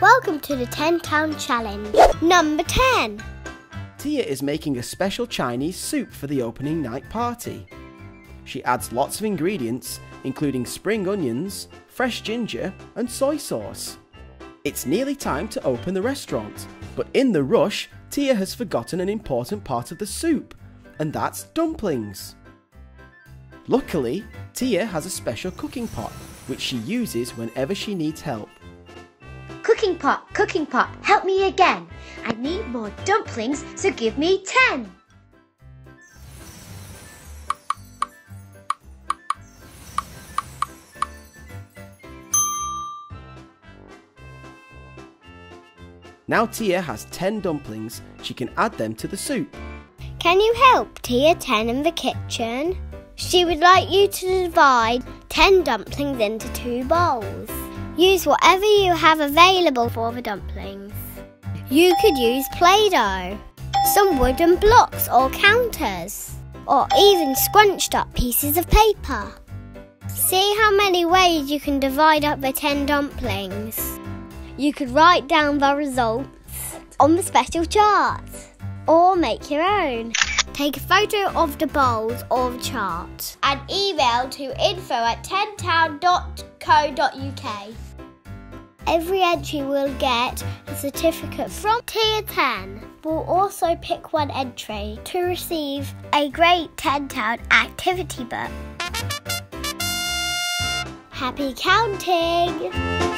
Welcome to the 10 Town Challenge. Number 10. Tia is making a special Chinese soup for the opening night party. She adds lots of ingredients, including spring onions, fresh ginger, and soy sauce. It's nearly time to open the restaurant, but in the rush, Tia has forgotten an important part of the soup, and that's dumplings. Luckily, Tia has a special cooking pot, which she uses whenever she needs help. Cooking pot, cooking pot, help me again. I need more dumplings, so give me ten. Now Tia has 10 dumplings, she can add them to the soup. Can you help Tia 10 in the kitchen? She would like you to divide 10 dumplings into two bowls. Use whatever you have available for the dumplings. You could use Play Doh, some wooden blocks or counters, or even scrunched up pieces of paper. See how many ways you can divide up the 10 dumplings. You could write down the results on the special chart or make your own. Take a photo of the bowls or the chart and email to info at 10town.co.uk. Every entry will get a certificate from Tia 10. We'll also pick one entry to receive a great 10 Town activity book. Happy counting!